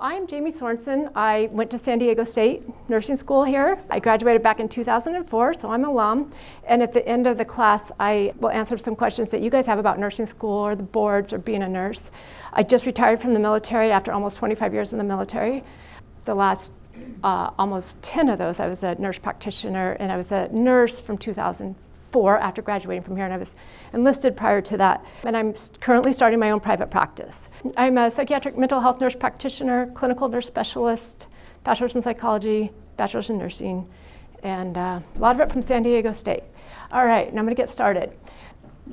I'm Jamie Sorenson. I went to San Diego State Nursing School here. I graduated back in 2004, so I'm alum. And at the end of the class, I will answer some questions that you guys have about nursing school or the boards or being a nurse. I just retired from the military after almost 25 years in the military. The last uh, almost 10 of those, I was a nurse practitioner, and I was a nurse from 2000 four after graduating from here, and I was enlisted prior to that. And I'm currently starting my own private practice. I'm a psychiatric mental health nurse practitioner, clinical nurse specialist, bachelor's in psychology, bachelor's in nursing, and uh, a lot of it from San Diego State. All right, now I'm going to get started.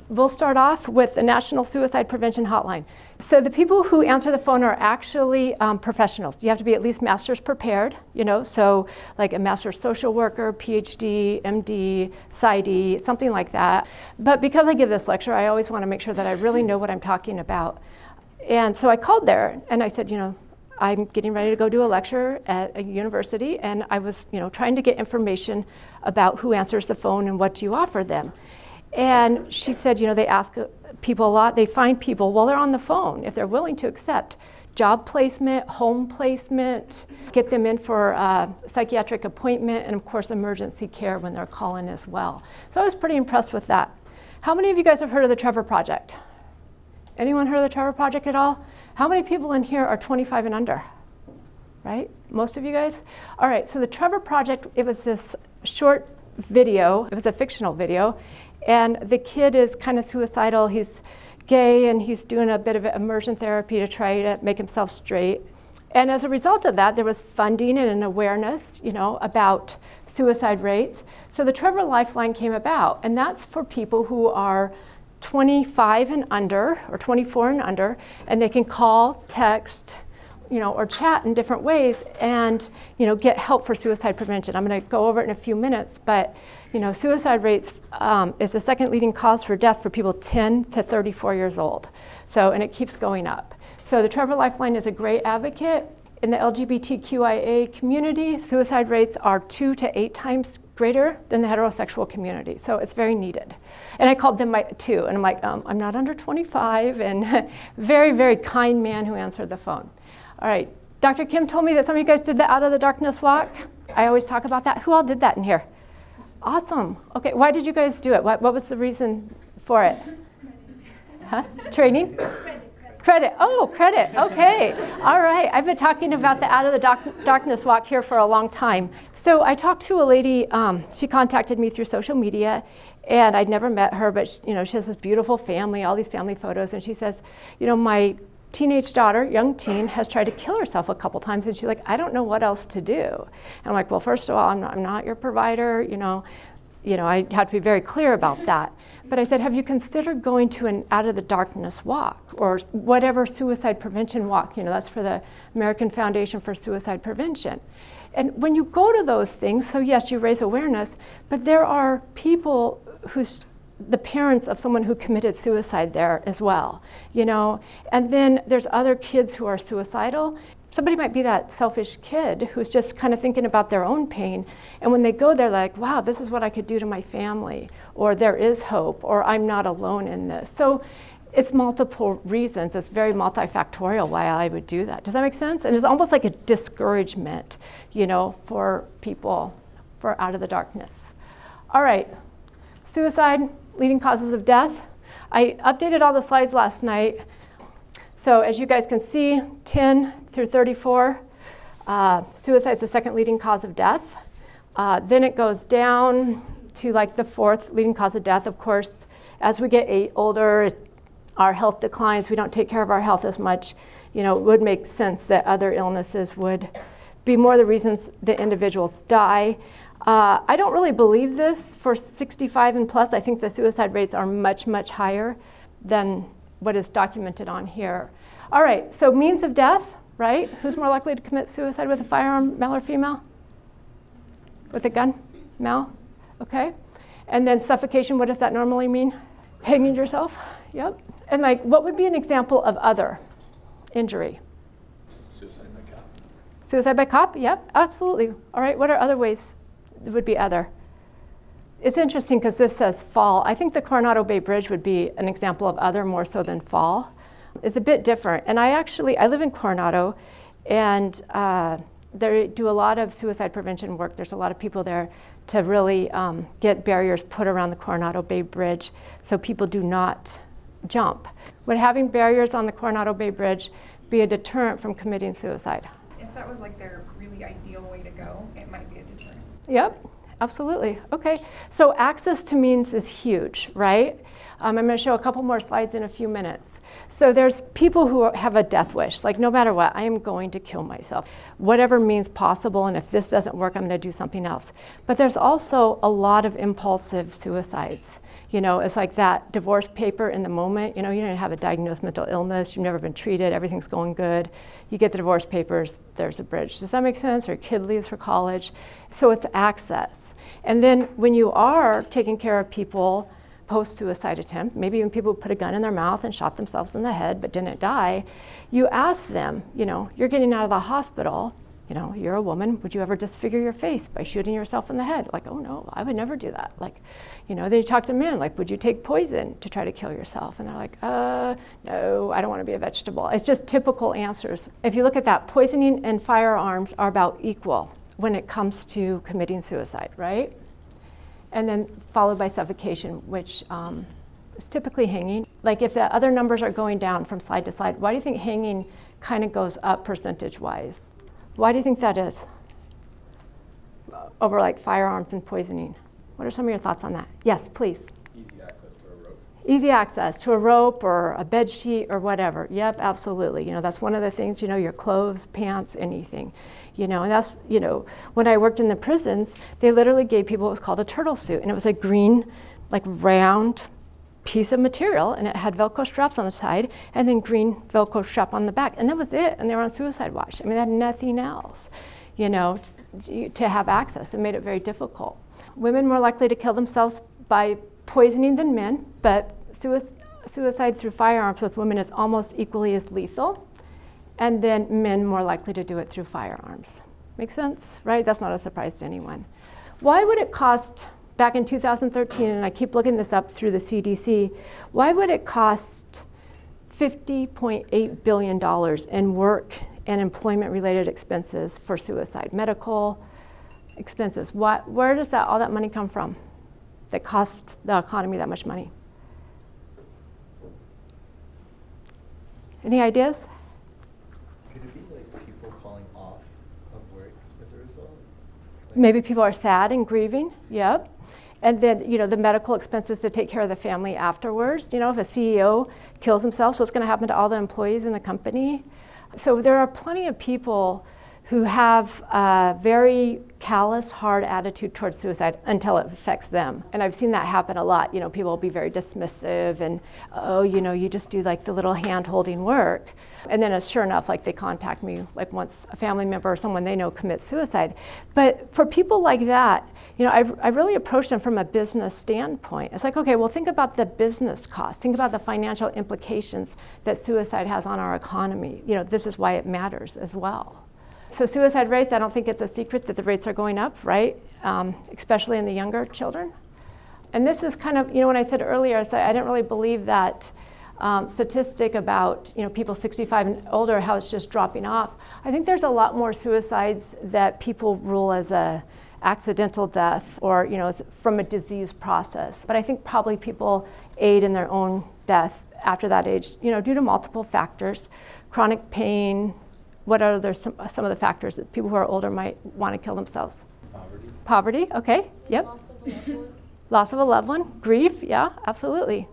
We'll start off with the National Suicide Prevention Hotline. So the people who answer the phone are actually um, professionals. You have to be at least master's prepared, you know, so like a master's social worker, PhD, MD, PsyD, something like that. But because I give this lecture, I always want to make sure that I really know what I'm talking about. And so I called there and I said, you know, I'm getting ready to go do a lecture at a university and I was, you know, trying to get information about who answers the phone and what do you offer them. And she said, you know, they ask people a lot, they find people while they're on the phone, if they're willing to accept job placement, home placement, get them in for a psychiatric appointment, and of course, emergency care when they're calling as well. So I was pretty impressed with that. How many of you guys have heard of the Trevor Project? Anyone heard of the Trevor Project at all? How many people in here are 25 and under? Right? Most of you guys? All right, so the Trevor Project, it was this short video, it was a fictional video, and the kid is kind of suicidal. He's gay and he's doing a bit of immersion therapy to try to make himself straight. And as a result of that, there was funding and an awareness, you know, about suicide rates. So the Trevor Lifeline came about, and that's for people who are 25 and under, or 24 and under, and they can call, text, you know, or chat in different ways and, you know, get help for suicide prevention. I'm going to go over it in a few minutes, but, you know, suicide rates um, is the second leading cause for death for people 10 to 34 years old. So, and it keeps going up. So the Trevor Lifeline is a great advocate. In the LGBTQIA community, suicide rates are two to eight times greater than the heterosexual community. So it's very needed. And I called them my, too, and I'm like, um, I'm not under 25, and very, very kind man who answered the phone. All right, Dr. Kim told me that some of you guys did the Out of the Darkness walk. I always talk about that. Who all did that in here? Awesome. Okay, why did you guys do it? What, what was the reason for it? Huh? Training? Credit. Oh, credit. Okay. All right. I've been talking about the Out of the Darkness walk here for a long time. So I talked to a lady. Um, she contacted me through social media, and I'd never met her, but she, you know she has this beautiful family, all these family photos, and she says, you know, my teenage daughter, young teen, has tried to kill herself a couple times, and she's like, I don't know what else to do. And I'm like, well, first of all, I'm not, I'm not your provider, you know. You know, I had to be very clear about that. But I said, have you considered going to an out of the darkness walk or whatever suicide prevention walk? You know, that's for the American Foundation for Suicide Prevention. And when you go to those things, so yes, you raise awareness, but there are people whose the parents of someone who committed suicide there as well, you know. And then there's other kids who are suicidal. Somebody might be that selfish kid who's just kind of thinking about their own pain. And when they go, they're like, wow, this is what I could do to my family, or there is hope, or I'm not alone in this. So it's multiple reasons. It's very multifactorial why I would do that. Does that make sense? And it's almost like a discouragement, you know, for people for out of the darkness. All right, suicide, leading causes of death. I updated all the slides last night. So as you guys can see, 10 through 34, uh, suicide is the second leading cause of death. Uh, then it goes down to like the fourth leading cause of death. Of course, as we get older, our health declines. We don't take care of our health as much. You know, it would make sense that other illnesses would be more the reasons that individuals die. Uh, I don't really believe this for 65 and plus. I think the suicide rates are much, much higher than what is documented on here. All right, so means of death, right? Who's more likely to commit suicide with a firearm, male or female? With a gun? Male? Okay. And then suffocation, what does that normally mean? Hanging yourself? Yep. And like, what would be an example of other injury? Suicide by cop. Suicide by cop? Yep, absolutely. All right, what are other ways would be other. It's interesting because this says fall. I think the Coronado Bay Bridge would be an example of other more so than fall. It's a bit different. And I actually, I live in Coronado And uh, they do a lot of suicide prevention work. There's a lot of people there to really um, get barriers put around the Coronado Bay Bridge so people do not jump. Would having barriers on the Coronado Bay Bridge be a deterrent from committing suicide? If that was like their really ideal way to go, it might be a deterrent. Yep, absolutely. Okay, so access to means is huge, right? Um, I'm going to show a couple more slides in a few minutes. So there's people who have a death wish, like no matter what, I am going to kill myself, whatever means possible, and if this doesn't work, I'm going to do something else. But there's also a lot of impulsive suicides. You know, it's like that divorce paper in the moment. You know, you don't have a diagnosed mental illness, you've never been treated, everything's going good. You get the divorce papers, there's a bridge. Does that make sense? Or kid leaves for college. So it's access. And then when you are taking care of people, post-suicide attempt, maybe even people who put a gun in their mouth and shot themselves in the head but didn't die, you ask them, you know, you're getting out of the hospital, you know, you're a woman, would you ever disfigure your face by shooting yourself in the head? Like, oh no, I would never do that. Like, you know, then you talk to men, like, would you take poison to try to kill yourself? And they're like, uh, no, I don't want to be a vegetable. It's just typical answers. If you look at that, poisoning and firearms are about equal when it comes to committing suicide, right? and then followed by suffocation, which um, is typically hanging. Like if the other numbers are going down from slide to slide, why do you think hanging kind of goes up percentage-wise? Why do you think that is? Over like firearms and poisoning. What are some of your thoughts on that? Yes, please. Easy access to a rope. Easy access to a rope or a bed sheet or whatever. Yep, absolutely. You know, that's one of the things, you know, your clothes, pants, anything you know, and that's, you know, when I worked in the prisons, they literally gave people what was called a turtle suit, and it was a green, like round piece of material, and it had Velcro straps on the side, and then green Velcro strap on the back, and that was it, and they were on suicide watch. I mean, they had nothing else, you know, to, to have access. It made it very difficult. Women more likely to kill themselves by poisoning than men, but suicide through firearms with women is almost equally as lethal and then men more likely to do it through firearms. Make sense, right? That's not a surprise to anyone. Why would it cost, back in 2013, and I keep looking this up through the CDC, why would it cost $50.8 billion in work and employment related expenses for suicide, medical expenses? What, where does that, all that money come from that costs the economy that much money? Any ideas? Maybe people are sad and grieving, yep. And then, you know, the medical expenses to take care of the family afterwards. You know, if a CEO kills himself, so what's going to happen to all the employees in the company? So there are plenty of people who have a very callous, hard attitude towards suicide until it affects them. And I've seen that happen a lot. You know, people will be very dismissive and, oh, you know, you just do like the little hand holding work. And then, uh, sure enough, like they contact me, like once a family member or someone they know commits suicide. But for people like that, you know, I've, I really approach them from a business standpoint. It's like, okay, well, think about the business costs. Think about the financial implications that suicide has on our economy. You know, this is why it matters as well. So suicide rates, I don't think it's a secret that the rates are going up, right? Um, especially in the younger children. And this is kind of, you know, when I said earlier, I said I didn't really believe that um, statistic about, you know, people 65 and older, how it's just dropping off. I think there's a lot more suicides that people rule as a accidental death or, you know, from a disease process. But I think probably people aid in their own death after that age, you know, due to multiple factors, chronic pain, what are there some, some of the factors that people who are older might want to kill themselves? Poverty. Poverty, okay, yep. Loss of a loved one. Loss of a loved one, grief, yeah, absolutely.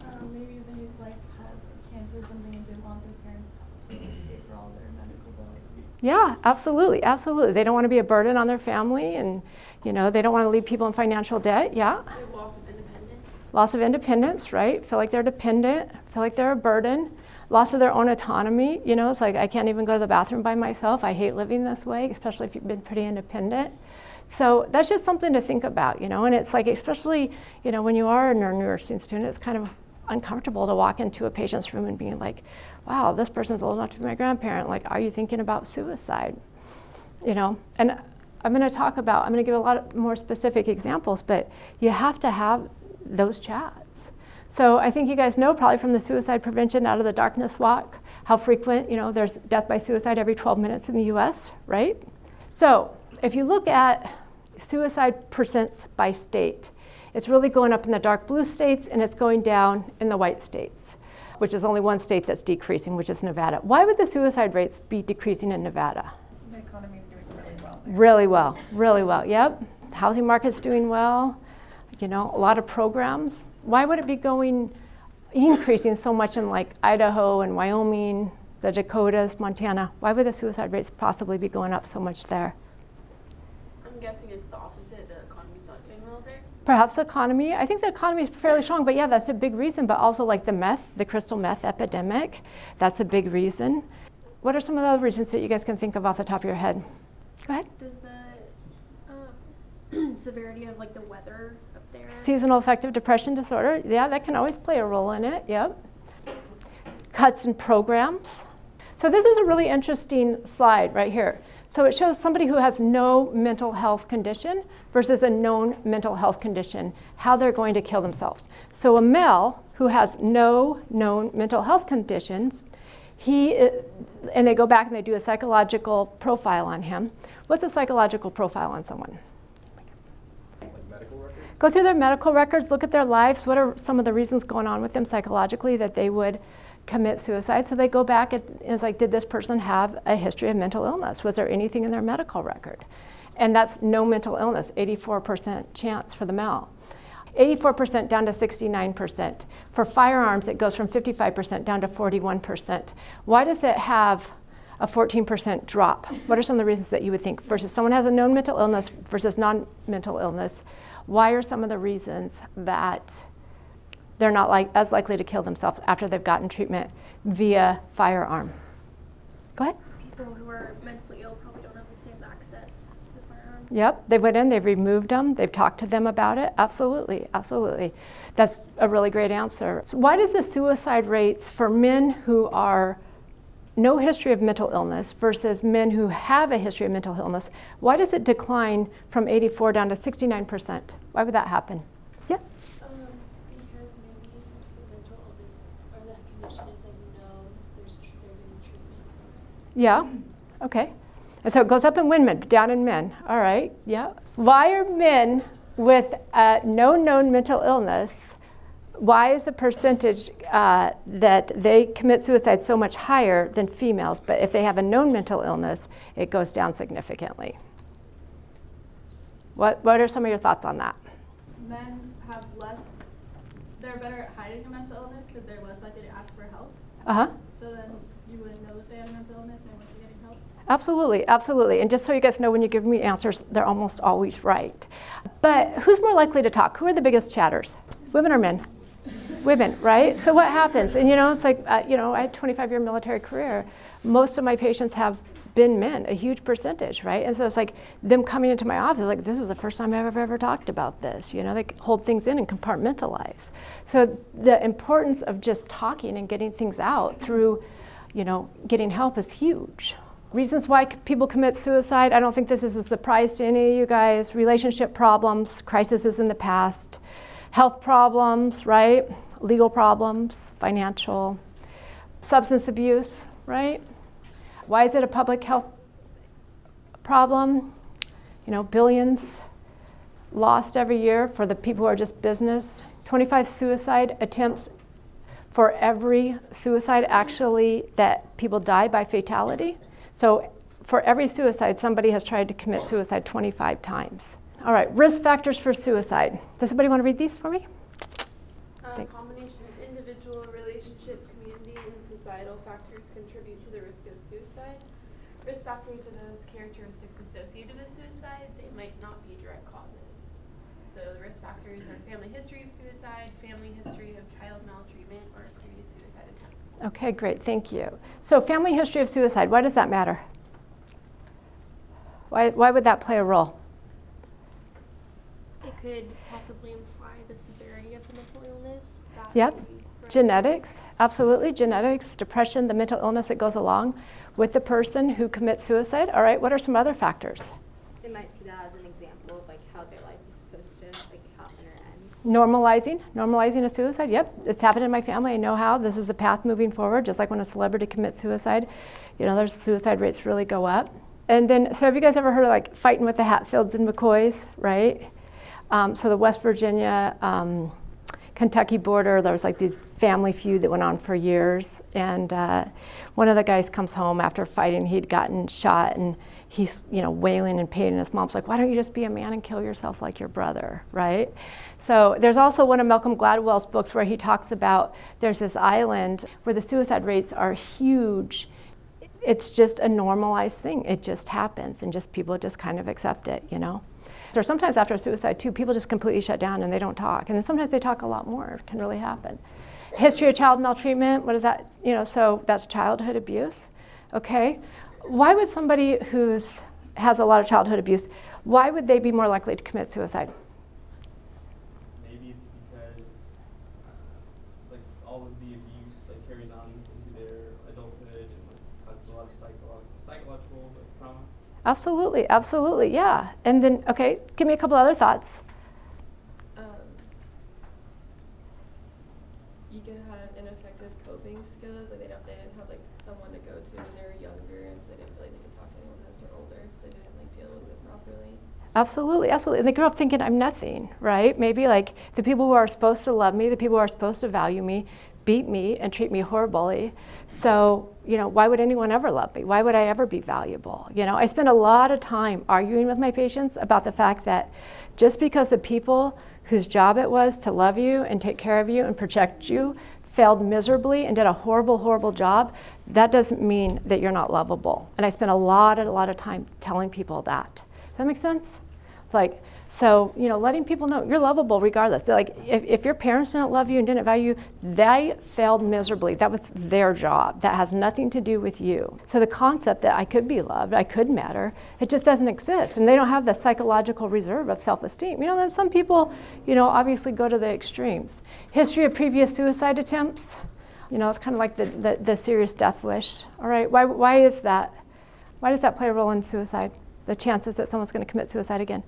Um, maybe they like had cancer or something and didn't want their parents to pay for all their medical bills. Yeah, absolutely, absolutely. They don't want to be a burden on their family and, you know, they don't want to leave people in financial debt, yeah. Loss of independence. Loss of independence, right? Feel like they're dependent, feel like they're a burden loss of their own autonomy. You know, it's like I can't even go to the bathroom by myself. I hate living this way, especially if you've been pretty independent. So that's just something to think about, you know, and it's like, especially, you know, when you are a nursing student, it's kind of uncomfortable to walk into a patient's room and being like, wow, this person's old enough to be my grandparent. Like, are you thinking about suicide? You know, and I'm going to talk about, I'm going to give a lot of more specific examples, but you have to have those chats. So I think you guys know probably from the suicide prevention out of the darkness walk how frequent, you know, there's death by suicide every 12 minutes in the US, right? So if you look at suicide percents by state, it's really going up in the dark blue states and it's going down in the white states, which is only one state that's decreasing, which is Nevada. Why would the suicide rates be decreasing in Nevada? The economy is doing really well there. Really well, really well. Yep. Housing market's doing well. You know, a lot of programs. Why would it be going increasing so much in like Idaho and Wyoming, the Dakotas, Montana? Why would the suicide rates possibly be going up so much there? I'm guessing it's the opposite. The economy's not doing well there. Perhaps the economy. I think the economy is fairly strong, but yeah, that's a big reason. But also like the meth, the crystal meth epidemic, that's a big reason. What are some of the other reasons that you guys can think of off the top of your head? Go ahead. Severity of like the weather up there? Seasonal affective depression disorder, yeah, that can always play a role in it, yep. Cuts in programs. So this is a really interesting slide right here. So it shows somebody who has no mental health condition versus a known mental health condition, how they're going to kill themselves. So a male who has no known mental health conditions, he, uh, and they go back and they do a psychological profile on him. What's a psychological profile on someone? Go through their medical records, look at their lives. What are some of the reasons going on with them psychologically that they would commit suicide? So they go back and it's like, did this person have a history of mental illness? Was there anything in their medical record? And that's no mental illness, 84% chance for the male. 84% down to 69%. For firearms, it goes from 55% down to 41%. Why does it have a 14% drop? What are some of the reasons that you would think versus someone has a known mental illness versus non mental illness? Why are some of the reasons that they're not like, as likely to kill themselves after they've gotten treatment via firearm? Go ahead. People who are mentally ill probably don't have the same access to firearms. Yep, they went in, they've removed them, they've talked to them about it. Absolutely, absolutely. That's a really great answer. So why does the suicide rates for men who are no history of mental illness versus men who have a history of mental illness, why does it decline from 84 down to 69%? Why would that happen? Yeah. Um, because maybe since the mental illness or the condition is like no, there's they're getting treatment. Yeah, okay. And so it goes up in women, down in men. All right, yeah. Why are men with uh, no known mental illness, why is the percentage uh, that they commit suicide so much higher than females? But if they have a known mental illness, it goes down significantly. What, what are some of your thoughts on that? men have less, they're better at hiding a mental illness because they're less likely to ask for help. Uh huh. So then you wouldn't know that they have a mental illness and they wouldn't be getting help. Absolutely, absolutely. And just so you guys know, when you give me answers, they're almost always right. But who's more likely to talk? Who are the biggest chatters? Women or men? Women, right? So what happens? And you know, it's like, uh, you know, I had 25 year military career. Most of my patients have been men, a huge percentage, right? And so it's like them coming into my office, like, this is the first time I've ever, ever talked about this. You know, they hold things in and compartmentalize. So the importance of just talking and getting things out through, you know, getting help is huge. Reasons why people commit suicide, I don't think this is a surprise to any of you guys. Relationship problems, crises in the past, health problems, right? Legal problems, financial, substance abuse, right? Why is it a public health problem? You know, billions lost every year for the people who are just business. 25 suicide attempts for every suicide actually that people die by fatality. So for every suicide, somebody has tried to commit suicide 25 times. All right, risk factors for suicide. Does somebody want to read these for me? Uh, a Thank- combination of individual, relationship, community, and societal factors contribute to the risk of suicide. Risk factors are those characteristics associated with suicide. They might not be direct causes. So the risk factors are family history of suicide, family history of child maltreatment, or previous suicide attempts. Okay, great, thank you. So family history of suicide, why does that matter? Why, why would that play a role? It could possibly imply the severity of the mental illness. That Yep. would be- right. Genetics, absolutely, genetics, depression, the mental illness that goes along with the person who commits suicide. All right, what are some other factors? They might see that as an example of like how their life is supposed to like happen or end. Normalizing, normalizing a suicide. Yep, it's happened in my family. I know how. This is the path moving forward. Just like when a celebrity commits suicide, you know, their suicide rates really go up. And then, so have you guys ever heard of like fighting with the Hatfields and McCoys, right? Um, so the West Virginia, um, Kentucky border, there was like these family feud that went on for years. And uh, one of the guys comes home after fighting. He'd gotten shot and he's, you know, wailing in pain. And his mom's like, why don't you just be a man and kill yourself like your brother, right? So there's also one of Malcolm Gladwell's books where he talks about there's this island where the suicide rates are huge. It's just a normalized thing. It just happens and just people just kind of accept it, you know? Or sometimes after a suicide too, people just completely shut down and they don't talk. And then sometimes they talk a lot more. It can really happen. History of child maltreatment, what is that? You know, so that's childhood abuse. Okay. Why would somebody who's has a lot of childhood abuse, why would they be more likely to commit suicide? Maybe it's because uh, like all of the abuse like carries on into their adulthood and like causes a lot of psychological psychological like, trauma. Absolutely, absolutely, yeah. And then, okay, give me a couple other thoughts. Um, you could have ineffective coping skills, like they don't, they didn't have like someone to go to when they were younger, and so they didn't feel like they could talk to anyone as they're older, so they didn't like deal with it properly. Absolutely, absolutely. And they grow up thinking I'm nothing, right? Maybe like the people who are supposed to love me, the people who are supposed to value me, beat me and treat me horribly. So, you know, why would anyone ever love me? Why would I ever be valuable? You know, I spend a lot of time arguing with my patients about the fact that just because the people whose job it was to love you and take care of you and protect you failed miserably and did a horrible, horrible job, that doesn't mean that you're not lovable. And I spend a lot, a lot of time telling people that. Does that make sense? Like, so, you know, letting people know you're lovable regardless. Like, if, if your parents didn't love you and didn't value you, they failed miserably. That was their job. That has nothing to do with you. So, the concept that I could be loved, I could matter, it just doesn't exist. And they don't have the psychological reserve of self esteem. You know, then some people, you know, obviously go to the extremes. History of previous suicide attempts, you know, it's kind of like the, the, the serious death wish. All right, why, why is that? Why does that play a role in suicide? The chances that someone's going to commit suicide again?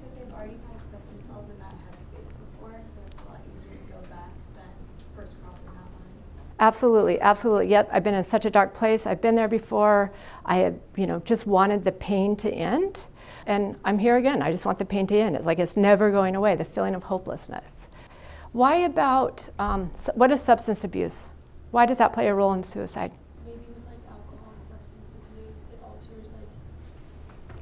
Because they've already kind of put themselves in that headspace before, so it's a lot easier to go back than first crossing that line. Absolutely, absolutely. Yep, I've been in such a dark place. I've been there before. I have, you know, just wanted the pain to end. And I'm here again. I just want the pain to end. It's like it's never going away, the feeling of hopelessness. Why about, um, what is substance abuse? Why does that play a role in suicide? Maybe with like alcohol and substance abuse, it alters like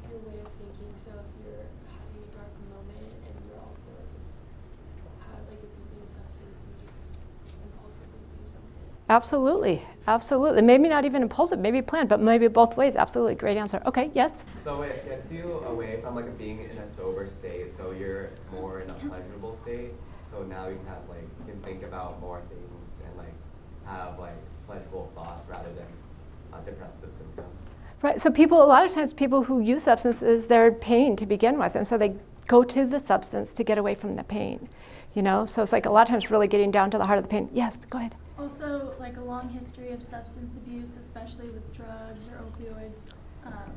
your way of thinking. So if you're having a dark moment and you're also like have like abusing a substance, you just impulsively do something. Absolutely, absolutely. Maybe not even impulsive, maybe planned, but maybe both ways. Absolutely, great answer. Okay, yes? So it gets you away from like being in a sober state, so you're more in a pleasurable state. So now you can have like you can think about more things and like have like pleasurable thoughts rather than uh, depressive symptoms. Right. So people, a lot of times, people who use substances, they're pain to begin with, and so they go to the substance to get away from the pain. You know, so it's like a lot of times really getting down to the heart of the pain. Yes, go ahead. Also, like a long history of substance abuse, especially with drugs or opioids, um,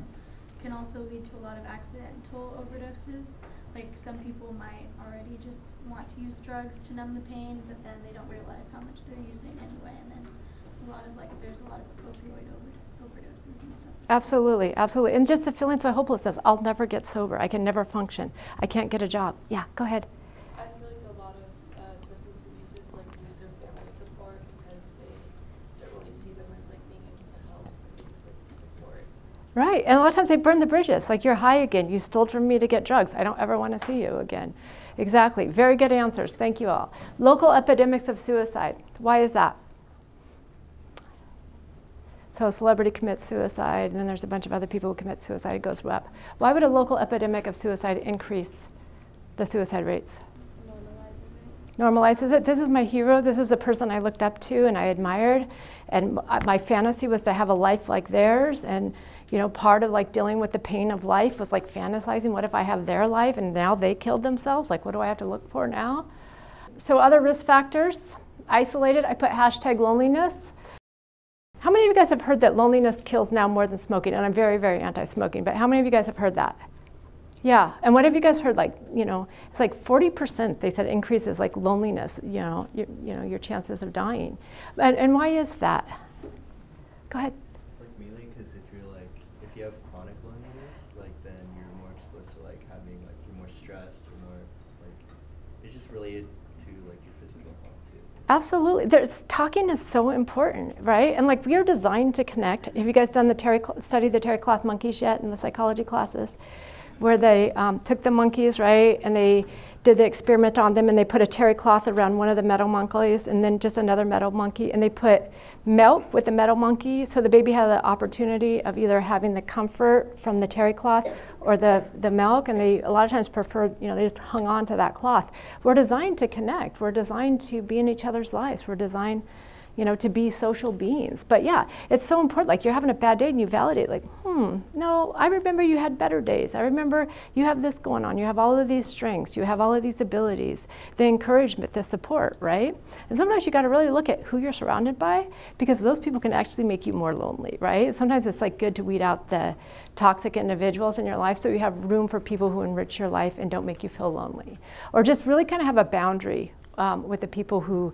can also lead to a lot of accidental overdoses. Like some people might already just want to use drugs to numb the pain, but then they don't realize how much they're using anyway, and then a lot of like there's a lot of opioid over- overdoses and stuff. Absolutely, absolutely. And just the feelings of hopelessness. I'll never get sober. I can never function. I can't get a job. Yeah, go ahead. I feel like a lot of uh, substance abusers like use their family support because they don't really see them as like being able to help, so they use like support. Right. And a lot of times they burn the bridges. Like, you're high again. You stole from me to get drugs. I don't ever want to see you again. Exactly. Very good answers. Thank you all. Local epidemics of suicide. Why is that? So, a celebrity commits suicide, and then there's a bunch of other people who commit suicide. It goes up. Why would a local epidemic of suicide increase the suicide rates? Normalizes it. This is my hero. This is the person I looked up to and I admired. And my fantasy was to have a life like theirs. And, you know, part of like dealing with the pain of life was like fantasizing what if I have their life and now they killed themselves? Like, what do I have to look for now? So, other risk factors isolated, I put hashtag loneliness. How many of you guys have heard that loneliness kills now more than smoking? And I'm very, very anti smoking, but how many of you guys have heard that? Yeah, and what have you guys heard? Like, you know, it's like 40%. They said increases like loneliness. You know, your, you know, your chances of dying. And, and why is that? Go ahead. It's like mainly because if you're like, if you have chronic loneliness, like then you're more exposed to like having like you're more stressed, you're more like it's just related to like your physical health. Absolutely. There's, talking is so important, right? And like we are designed to connect. Have you guys done the terry studied the terry cloth monkeys yet in the psychology classes? Where they um, took the monkeys, right, and they did the experiment on them, and they put a terry cloth around one of the metal monkeys, and then just another metal monkey, and they put milk with the metal monkey, so the baby had the opportunity of either having the comfort from the terry cloth or the, the milk, and they a lot of times preferred, you know, they just hung on to that cloth. We're designed to connect. We're designed to be in each other's lives. We're designed you know, to be social beings. But yeah, it's so important. Like you're having a bad day and you validate, like, hmm, no, I remember you had better days. I remember you have this going on. You have all of these strengths. You have all of these abilities. The encouragement, the support, right? And sometimes you got to really look at who you're surrounded by because those people can actually make you more lonely, right? Sometimes it's like good to weed out the toxic individuals in your life so you have room for people who enrich your life and don't make you feel lonely. Or just really kind of have a boundary um, with the people who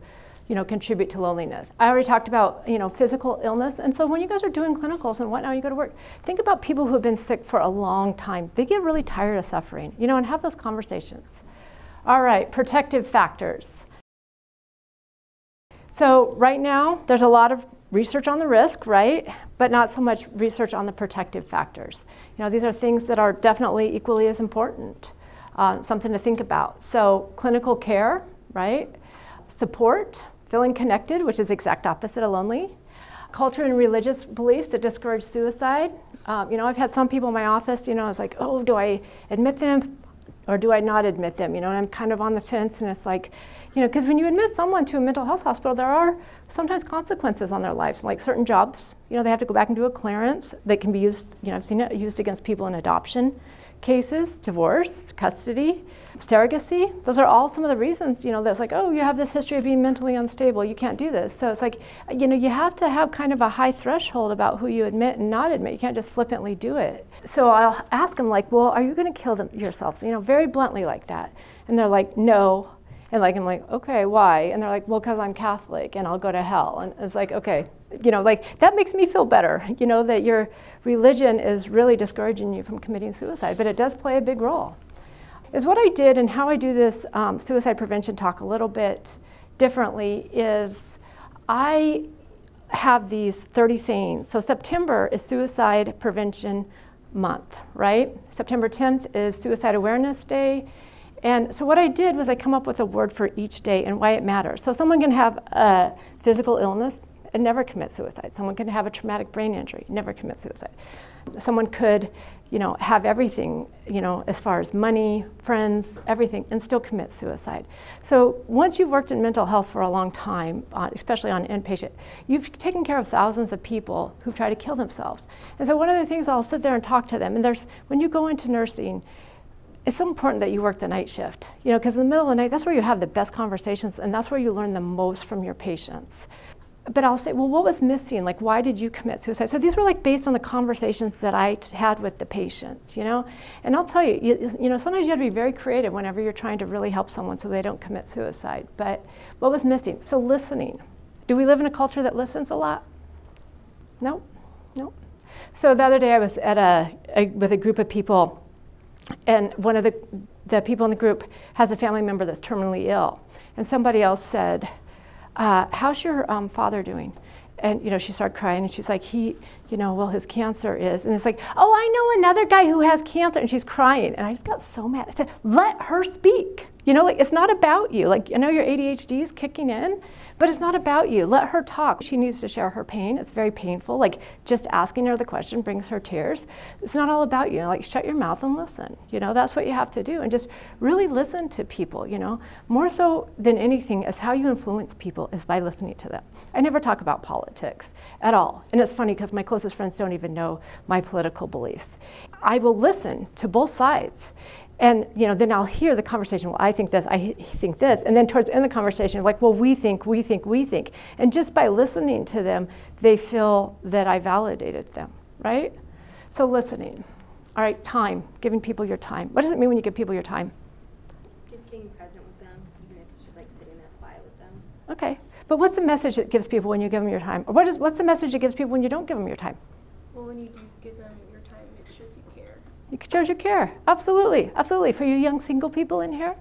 you know, contribute to loneliness. I already talked about, you know, physical illness. And so when you guys are doing clinicals and whatnot, you go to work, think about people who have been sick for a long time. They get really tired of suffering, you know, and have those conversations. All right, protective factors. So right now, there's a lot of research on the risk, right? But not so much research on the protective factors. You know, these are things that are definitely equally as important, uh, something to think about. So clinical care, right? Support, feeling connected, which is exact opposite of lonely. Culture and religious beliefs that discourage suicide. Um, you know, I've had some people in my office, you know, I was like, oh, do I admit them or do I not admit them? You know, and I'm kind of on the fence and it's like, you know, because when you admit someone to a mental health hospital, there are sometimes consequences on their lives, like certain jobs. You know, they have to go back and do a clearance that can be used, you know, I've seen it used against people in adoption cases, divorce, custody, surrogacy. Those are all some of the reasons, you know, that's like, oh, you have this history of being mentally unstable. You can't do this. So it's like, you know, you have to have kind of a high threshold about who you admit and not admit. You can't just flippantly do it. So I'll ask them like, well, are you going to kill them yourself? So, you know, very bluntly like that. And they're like, no. And like, I'm like, okay, why? And they're like, well, because I'm Catholic and I'll go to hell. And it's like, okay, you know, like that makes me feel better, you know, that your religion is really discouraging you from committing suicide, but it does play a big role. Is what I did and how I do this um, suicide prevention talk a little bit differently is I have these 30 sayings. So September is suicide prevention month, right? September 10th is suicide awareness day. And so what I did was I come up with a word for each day and why it matters. So someone can have a physical illness and never commit suicide. Someone can have a traumatic brain injury, never commit suicide. Someone could, you know, have everything, you know, as far as money, friends, everything, and still commit suicide. So once you've worked in mental health for a long time, uh, especially on inpatient, you've taken care of thousands of people who try to kill themselves. And so one of the things I'll sit there and talk to them, and there's, when you go into nursing, it's so important that you work the night shift, you know, because in the middle of the night, that's where you have the best conversations and that's where you learn the most from your patients. But I'll say, well, what was missing? Like, why did you commit suicide? So these were like based on the conversations that I had with the patients, you know? And I'll tell you, you, you know, sometimes you have to be very creative whenever you're trying to really help someone so they don't commit suicide. But what was missing? So listening. Do we live in a culture that listens a lot? No, no. So the other day I was at a, a with a group of people and one of the, the people in the group has a family member that's terminally ill. And somebody else said, uh, how's your um, father doing? And, you know, she started crying and she's like, he, you know, well, his cancer is. And it's like, oh, I know another guy who has cancer. And she's crying. And I just got so mad. I said, let her speak. You know, like, it's not about you. Like, I know your ADHD is kicking in, but it's not about you. Let her talk. She needs to share her pain. It's very painful. Like just asking her the question brings her tears. It's not all about you. Like shut your mouth and listen. You know, that's what you have to do. And just really listen to people, you know. More so than anything is how you influence people is by listening to them. I never talk about politics at all. And it's funny because my closest friends don't even know my political beliefs. I will listen to both sides and you know, then I'll hear the conversation. Well, I think this, I think this, and then towards the end of the conversation, like, well, we think, we think, we think, and just by listening to them, they feel that I validated them, right? So listening. All right, time, giving people your time. What does it mean when you give people your time? Just being present with them, even if it's just like sitting there quiet with them. Okay, but what's the message it gives people when you give them your time? Or what is, what's the message it gives people when you don't give them your time? Well, when you do give them your time, it shows you care. It shows you care. Absolutely, absolutely. For you young single people in here,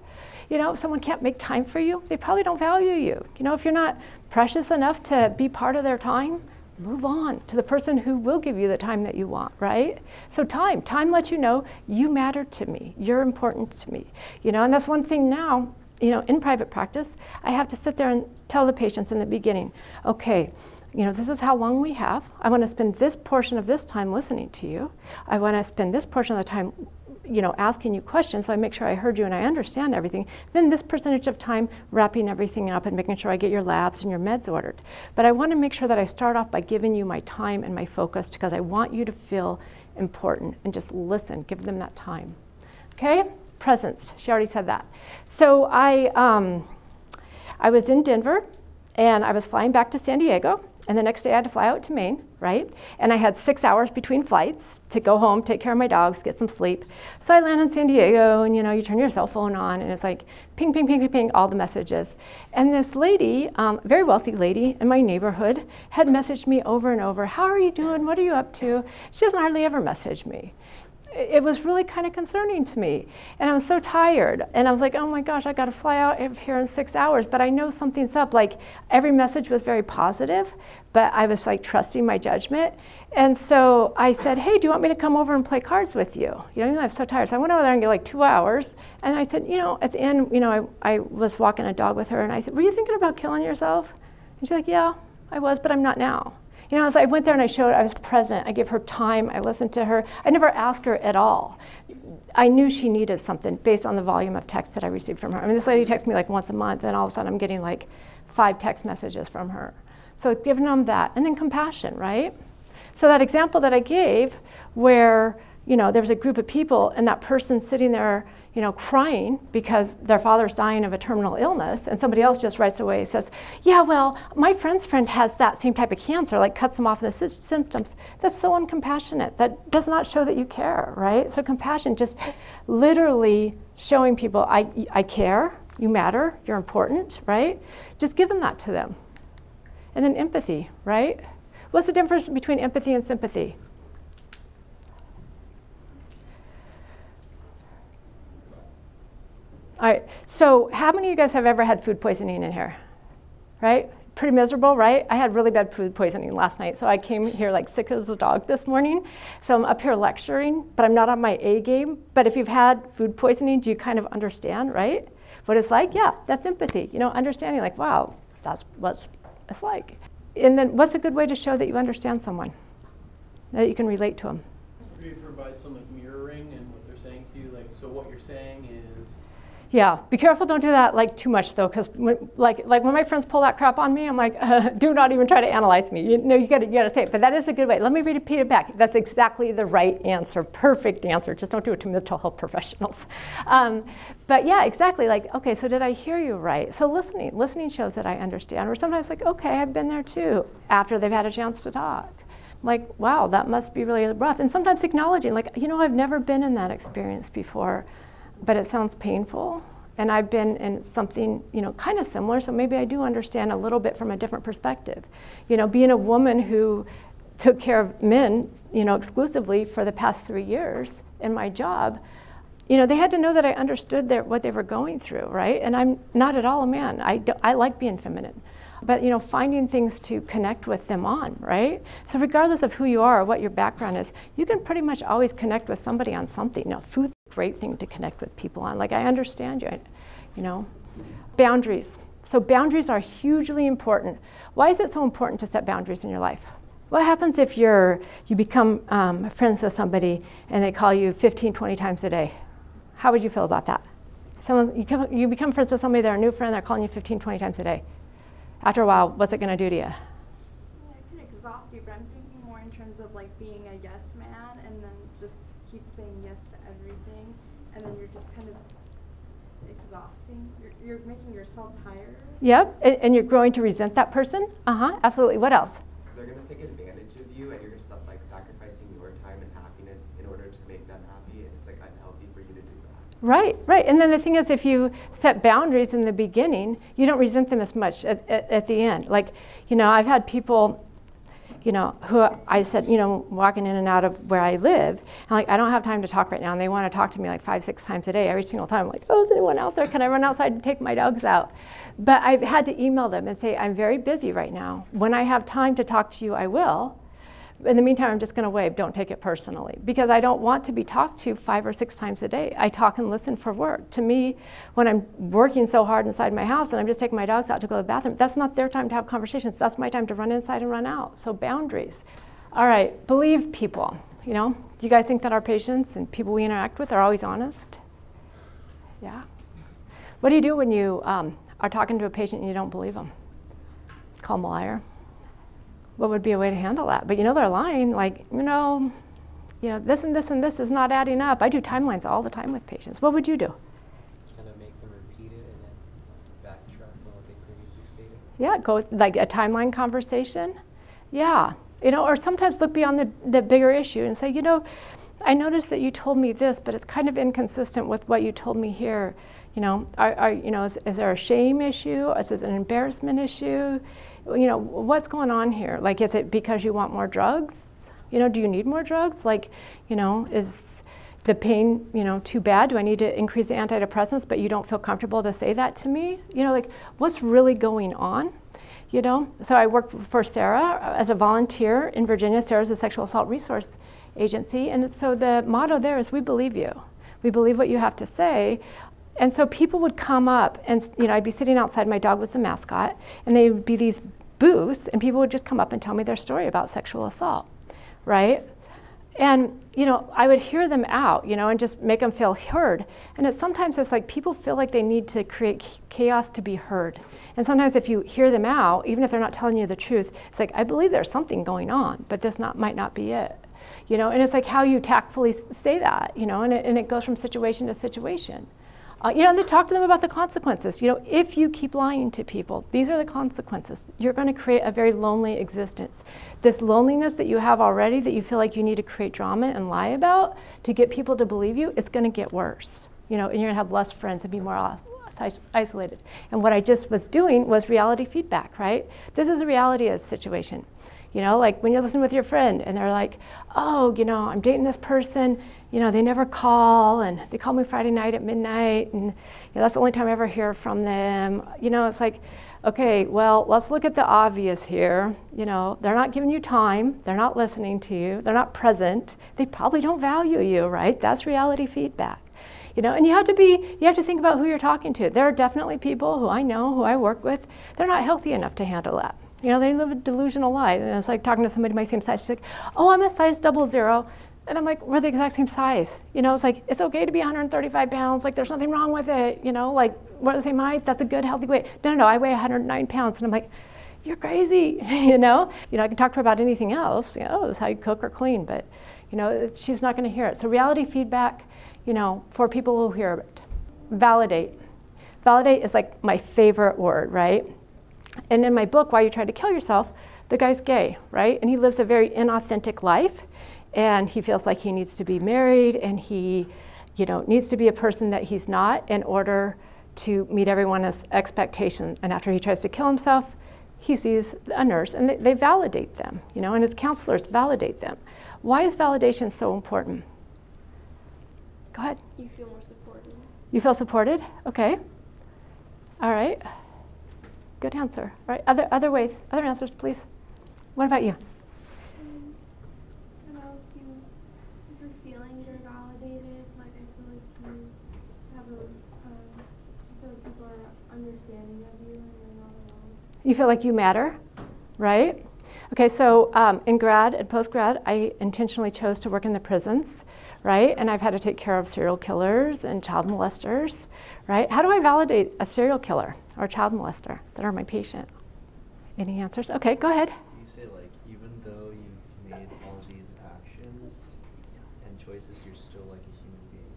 you know, if someone can't make time for you, they probably don't value you. You know, if you're not precious enough to be part of their time, move on to the person who will give you the time that you want, right? So time, time lets you know you matter to me. You're important to me. You know, and that's one thing now, you know, in private practice, I have to sit there and tell the patients in the beginning, okay, you know, this is how long we have. I want to spend this portion of this time listening to you. I want to spend this portion of the time you know, asking you questions so I make sure I heard you and I understand everything, then this percentage of time wrapping everything up and making sure I get your labs and your meds ordered. But I want to make sure that I start off by giving you my time and my focus because I want you to feel important and just listen, give them that time. Okay? Presence. She already said that. So I, um, I was in Denver and I was flying back to San Diego and the next day I had to fly out to Maine, right? And I had six hours between flights to go home, take care of my dogs, get some sleep. So I land in San Diego, and you know, you turn your cell phone on, and it's like ping, ping, ping, ping, ping, all the messages. And this lady, um, very wealthy lady in my neighborhood, had messaged me over and over, "How are you doing? What are you up to?" She doesn't hardly ever message me it was really kind of concerning to me. And I was so tired. And I was like, oh my gosh, I got to fly out of here in six hours. But I know something's up. Like every message was very positive, but I was like trusting my judgment. And so I said, hey, do you want me to come over and play cards with you? You know, I'm so tired. So I went over there and get like two hours. And I said, you know, at the end, you know, I, I was walking a dog with her. And I said, were you thinking about killing yourself? And she's like, yeah, I was, but I'm not now. You know, so I went there and I showed, I was present. I gave her time. I listened to her. I never asked her at all. I knew she needed something based on the volume of text that I received from her. I mean, this lady texts me like once a month, and all of a sudden I'm getting like five text messages from her. So giving them that, and then compassion, right? So that example that I gave, where you know there was a group of people, and that person sitting there you know, crying because their father's dying of a terminal illness, and somebody else just writes away and says, Yeah, well, my friend's friend has that same type of cancer, like cuts them off the sy- symptoms. That's so uncompassionate. That does not show that you care, right? So, compassion just literally showing people, I, I care, you matter, you're important, right? Just giving that to them. And then empathy, right? What's the difference between empathy and sympathy? All right, so how many of you guys have ever had food poisoning in here? Right? Pretty miserable, right? I had really bad food poisoning last night, so I came here like sick as a dog this morning. So I'm up here lecturing, but I'm not on my A game. But if you've had food poisoning, do you kind of understand, right? What it's like? Yeah, that's empathy. You know, understanding like, wow, that's what it's like. And then what's a good way to show that you understand someone? That you can relate to them? Maybe provide some like mirroring and what they're saying to you. Like, so what you're saying is yeah, be careful. Don't do that like too much though, because like like when my friends pull that crap on me, I'm like, uh, do not even try to analyze me. You know, you got to you got to say it. But that is a good way. Let me repeat it back. That's exactly the right answer. Perfect answer. Just don't do it to mental health professionals. Um, but yeah, exactly. Like, okay, so did I hear you right? So listening, listening shows that I understand. Or sometimes like, okay, I've been there too. After they've had a chance to talk like, wow, that must be really rough. And sometimes acknowledging, like, you know, I've never been in that experience before but it sounds painful. And I've been in something, you know, kind of similar, so maybe I do understand a little bit from a different perspective. You know, being a woman who took care of men, you know, exclusively for the past three years in my job, you know, they had to know that I understood their, what they were going through, right? And I'm not at all a man. I, do, I like being feminine. But, you know, finding things to connect with them on, right? So regardless of who you are or what your background is, you can pretty much always connect with somebody on something. Now, food's a great thing to connect with people on. Like, I understand you, you know. Boundaries. So, boundaries are hugely important. Why is it so important to set boundaries in your life? What happens if you're, you become um, friends with somebody and they call you 15, 20 times a day? How would you feel about that? Someone, you, come, you become friends with somebody, they're a new friend, they're calling you 15, 20 times a day. After a while, what's it going to do to you? Yeah, it can exhaust you, but I'm thinking more in terms of like being a yes man and then just keep saying yes to everything, and then you're just kind of exhausting. You're, you're making yourself tired. Yep, and, and, you're growing to resent that person. Uh huh. Absolutely. What else? They're gonna take advantage of you, and you're just like sacrificing your time and happiness in order to make them happy Right, right. And then the thing is, if you set boundaries in the beginning, you don't resent them as much at, at, at the end. Like, you know, I've had people you know, who I said, you know, walking in and out of where I live, and like, I don't have time to talk right now, and they want to talk to me like five, six times a day, every single time. I'm like, oh, is anyone out there? Can I run outside and take my dogs out? But I've had to email them and say, I'm very busy right now. When I have time to talk to you, I will in the meantime, I'm just going to wave. Don't take it personally because I don't want to be talked to five or six times a day. I talk and listen for work. To me, when I'm working so hard inside my house and I'm just taking my dogs out to go to the bathroom, that's not their time to have conversations. That's my time to run inside and run out. So boundaries. All right, believe people. You know, do you guys think that our patients and people we interact with are always honest? Yeah. What do you do when you um, are talking to a patient and you don't believe them? Call them a liar what would be a way to handle that? But you know they're lying, like, you know, you know, this and this and this is not adding up. I do timelines all the time with patients. What would you do? Kind of make them repeat it and then backtrack on what they previously stated. Yeah, go like a timeline conversation. Yeah. You know, or sometimes look beyond the, the bigger issue and say, you know, I noticed that you told me this, but it's kind of inconsistent with what you told me here. You know, are, are you know, is, is there a shame issue? Is it an embarrassment issue? You know, what's going on here? Like, is it because you want more drugs? You know, do you need more drugs? Like, you know, is the pain, you know, too bad? Do I need to increase the antidepressants, but you don't feel comfortable to say that to me? You know, like, what's really going on? You know, so I work for SARA uh, as a volunteer in Virginia. SARA's a sexual assault resource agency, and so the motto there is we believe you. We believe what you have to say. And so people would come up and, you know, I'd be sitting outside, my dog was the mascot, and they would be these booths and people would just come up and tell me their story about sexual assault, right? And you know, I would hear them out, you know, and just make them feel heard. And it's sometimes it's like people feel like they need to create chaos to be heard. And sometimes if you hear them out, even if they're not telling you the truth, it's like I believe there's something going on, but this not might not be it. You know, and it's like how you tactfully say that, you know, and it, and it goes from situation to situation. Uh, you know, and they talk to them about the consequences. You know, if you keep lying to people, these are the consequences. You're going to create a very lonely existence. This loneliness that you have already, that you feel like you need to create drama and lie about to get people to believe you, it's going to get worse. You know, and you're going to have less friends and be more isolated. And what I just was doing was reality feedback, right? This is a reality of the situation. You know, like when you're listening with your friend and they're like, oh, you know, I'm dating this person, you know, they never call and they call me Friday night at midnight and you know, that's the only time I ever hear from them. You know, it's like, okay, well, let's look at the obvious here. You know, they're not giving you time, they're not listening to you, they're not present, they probably don't value you, right? That's reality feedback. You know, and you have to be, you have to think about who you're talking to. There are definitely people who I know, who I work with, they're not healthy enough to handle that. You know, they live a delusional life. And it's like talking to somebody my same size. She's like, oh, I'm a size double zero. And I'm like, we're the exact same size. You know, it's like, it's okay to be 135 pounds. Like, there's nothing wrong with it. You know, like, we're the same height. That's a good, healthy weight. No, no, no, I weigh 109 pounds. And I'm like, you're crazy. you know, you know, I can talk to her about anything else. You know, it's how you cook or clean. But, you know, she's not going to hear it. So reality feedback, you know, for people who hear it. Validate. Validate is like my favorite word, right? And in my book, Why You Tried to Kill Yourself, the guy's gay, right? And he lives a very inauthentic life. And he feels like he needs to be married and he, you know, needs to be a person that he's not in order to meet everyone's expectation. And after he tries to kill himself, he sees a nurse and they, they validate them, you know, and his counselors validate them. Why is validation so important? Go ahead. You feel more supported. You feel supported? Okay. All right. Good answer. Right. Other other ways. Other answers, please. What about you? I know if you if your feelings are validated, like I feel like you have a I feel like people are understanding of you and you're not alone. You feel like you matter, right? Okay, so um, in grad and post grad, I intentionally chose to work in the prisons, right? And I've had to take care of serial killers and child molesters, right? How do I validate a serial killer or a child molester that are my patient? Any answers? Okay, go ahead. Do you say like even though you've made all these actions and choices, you're still like a human being?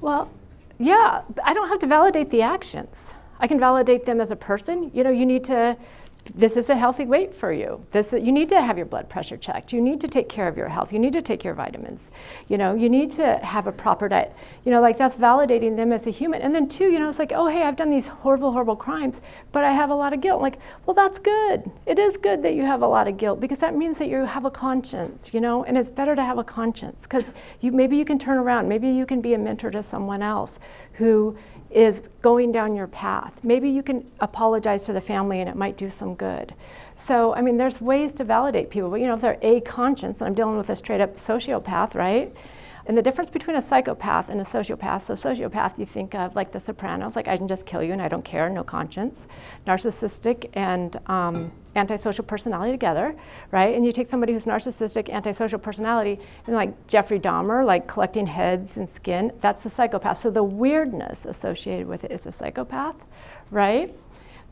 Well, yeah, I don't have to validate the actions. I can validate them as a person. You know, you need to this is a healthy weight for you. This you need to have your blood pressure checked. You need to take care of your health. You need to take your vitamins. You know, you need to have a proper diet. You know, like that's validating them as a human. And then two, you know, it's like, oh hey, I've done these horrible, horrible crimes, but I have a lot of guilt. Like, well, that's good. It is good that you have a lot of guilt because that means that you have a conscience. You know, and it's better to have a conscience because you maybe you can turn around. Maybe you can be a mentor to someone else who is going down your path. Maybe you can apologize to the family and it might do some good. So, I mean, there's ways to validate people, but you know, if they're a conscience, and I'm dealing with a straight up sociopath, right? And the difference between a psychopath and a sociopath, so sociopath you think of like the Sopranos, like I can just kill you and I don't care, no conscience. Narcissistic and um, antisocial personality together, right? And you take somebody who's narcissistic, antisocial personality, and like Jeffrey Dahmer, like collecting heads and skin, that's the psychopath. So the weirdness associated with it is a psychopath, right?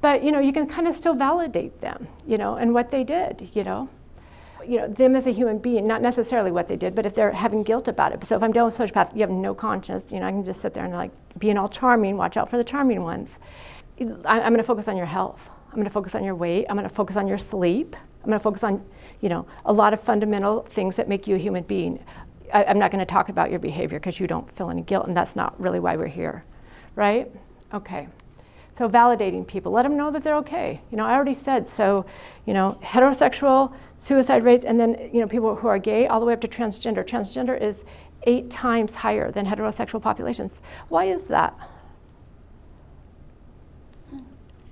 But you know, you can kind of still validate them, you know, and what they did, you know you know, them as a human being, not necessarily what they did, but if they're having guilt about it. So if I'm dealing with a sociopath, you have no conscience, you know, I can just sit there and like being all charming, watch out for the charming ones. I'm going to focus on your health. I'm going to focus on your weight. I'm going to focus on your sleep. I'm going to focus on, you know, a lot of fundamental things that make you a human being. I, I'm not going to talk about your behavior because you don't feel any guilt, and that's not really why we're here, right? Okay. So validating people, let them know that they're okay. You know, I already said, so, you know, heterosexual suicide rates, and then, you know, people who are gay, all the way up to transgender. Transgender is eight times higher than heterosexual populations. Why is that?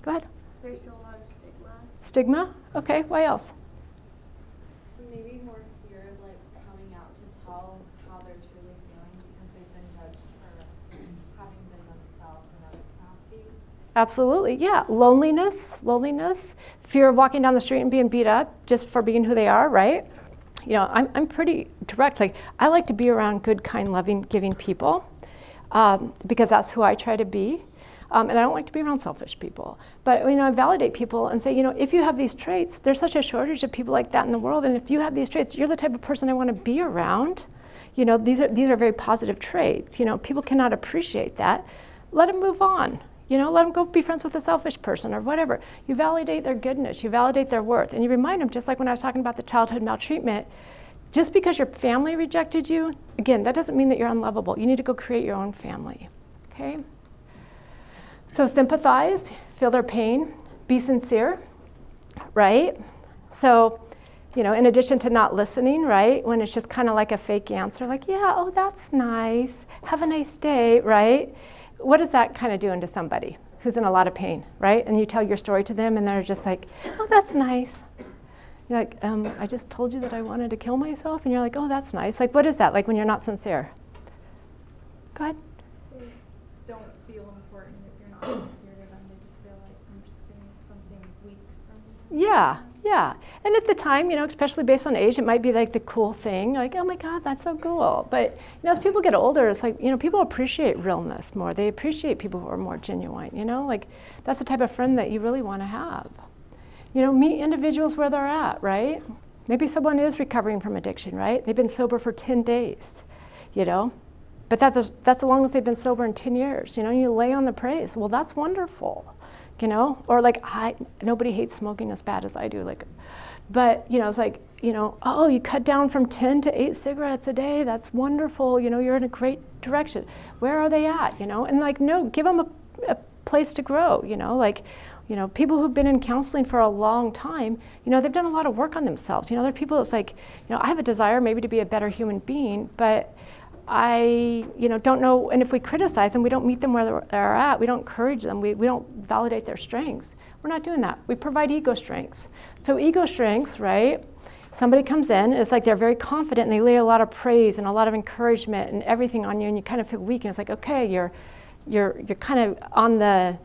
Go ahead. There's still a lot of stigma. Okay, why else? Maybe more fear of like coming out to tell how they're truly feeling because they've been judged for having been themselves in other capacities. Absolutely, yeah. Loneliness, loneliness, fear of walking down the street and being beat up just for being who they are, right? You know, I'm, I'm pretty direct. Like, I like to be around good, kind, loving, giving people um, because that's who I try to be. Um, and I don't like to be around selfish people. But you know, I validate people and say, you know, if you have these traits, there's such a shortage of people like that in the world. And if you have these traits, you're the type of person I want to be around. You know, these are these are very positive traits. You know, people cannot appreciate that. Let them move on. You know, let them go be friends with a selfish person or whatever. You validate their goodness, you validate their worth, and you remind them, just like when I was talking about the childhood maltreatment, just because your family rejected you, again, that doesn't mean that you're unlovable. You need to go create your own family. Okay? So sympathize, feel their pain, be sincere, right? So, you know, in addition to not listening, right? When it's just kind of like a fake answer, like, yeah, oh, that's nice. Have a nice day, right? What is that kind of doing to somebody who's in a lot of pain, right? And you tell your story to them and they're just like, oh, that's nice. You're like, um, I just told you that I wanted to kill myself. And you're like, oh, that's nice. Like, what is that? Like when you're not sincere? Go ahead. Yeah, yeah. And at the time, you know, especially based on age, it might be like the cool thing, like, oh my God, that's so cool. But, you know, as people get older, it's like, you know, people appreciate realness more. They appreciate people who are more genuine, you know? Like, that's the type of friend that you really want to have. You know, meet individuals where they're at, right? Maybe someone is recovering from addiction, right? They've been sober for 10 days, you know? But that's that's as long as they've been sober in 10 years. You know, you lay on the praise. Well, that's wonderful, you know? Or like, I, nobody hates smoking as bad as I do. Like, but, you know, it's like, you know, oh, you cut down from 10 to 8 cigarettes a day. That's wonderful. You know, you're in a great direction. Where are they at, you know? And like, no, give them a, a place to grow, you know? Like, you know, people who've been in counseling for a long time, you know, they've done a lot of work on themselves. You know, there are people that's like, you know, I have a desire maybe to be a better human being, but I, you know, don't know. And if we criticize them, we don't meet them where they're, at. We don't encourage them. We, we don't validate their strengths. We're not doing that. We provide ego strengths. So ego strengths, right? Somebody comes in, and it's like they're very confident and they lay a lot of praise and a lot of encouragement and everything on you, and you kind of feel weak. And it's like, okay, you're, you're, you're kind of on the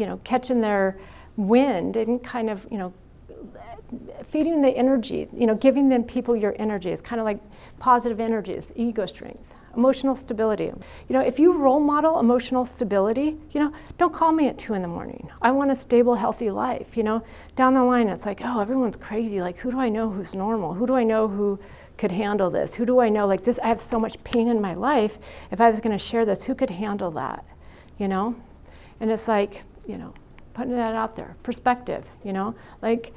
you know, catching their wind and kind of, you know, feeding the energy, you know, giving them people your energy It's kind of like positive energy, it's ego strength, emotional stability. You know, if you role model emotional stability, you know, don't call me at two in the morning. I want a stable, healthy life. You know, down the line, it's like, oh, everyone's crazy. Like, who do I know who's normal? Who do I know who could handle this? Who do I know? Like, this, I have so much pain in my life. If I was going to share this, who could handle that? You know? And it's like, you know, putting that out there. Perspective, you know, like,